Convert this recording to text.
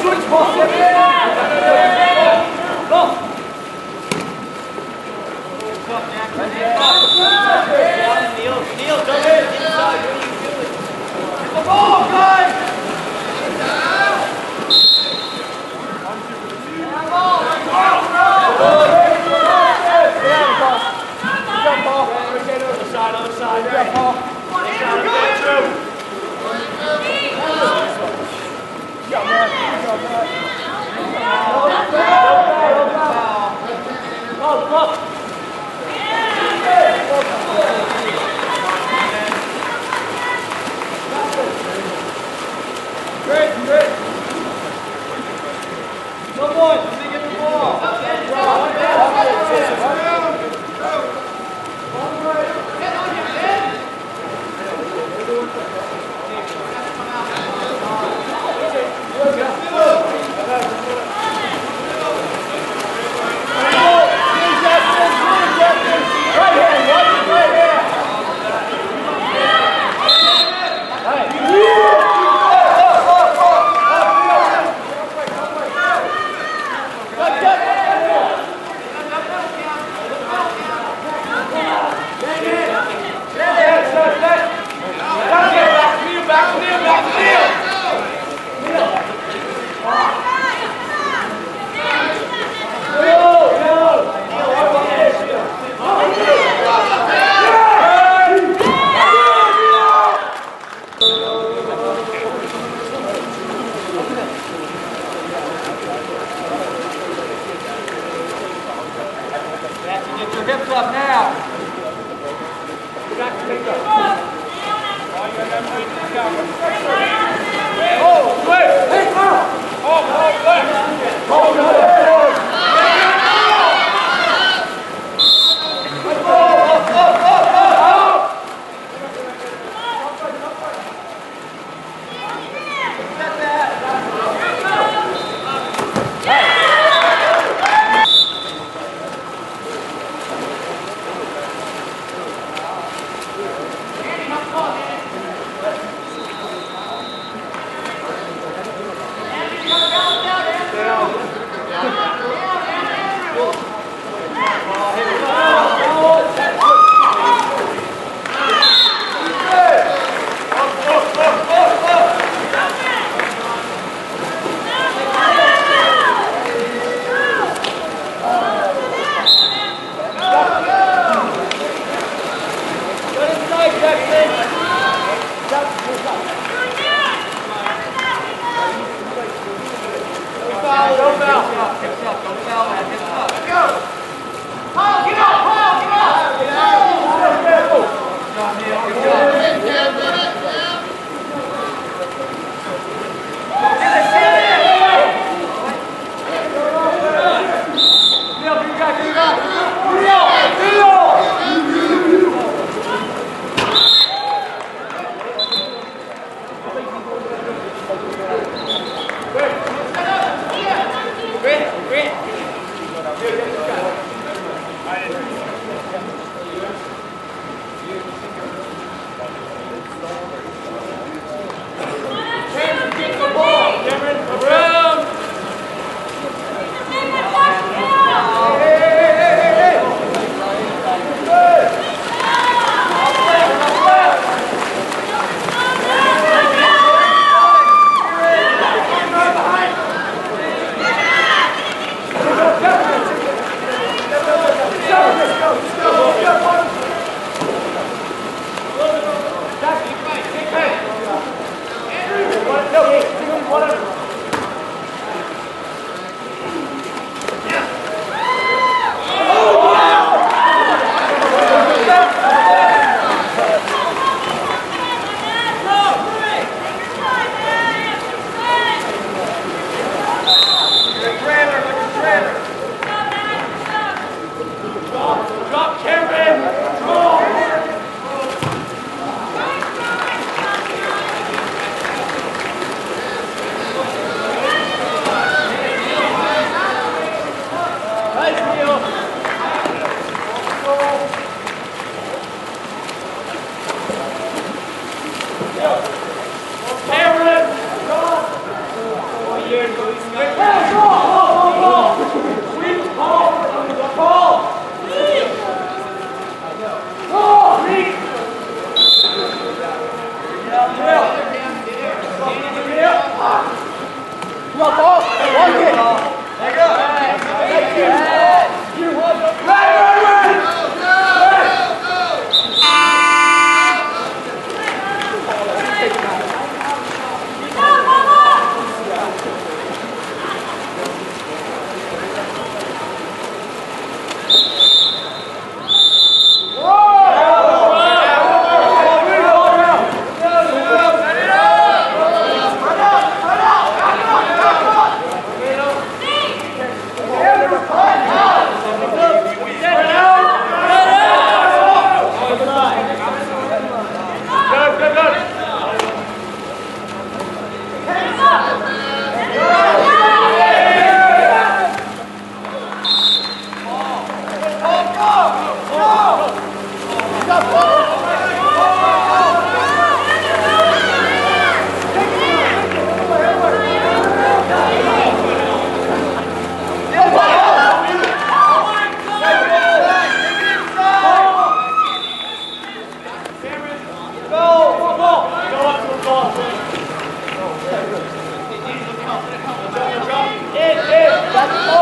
Switch ball! Go! Oh, here we go. Lord.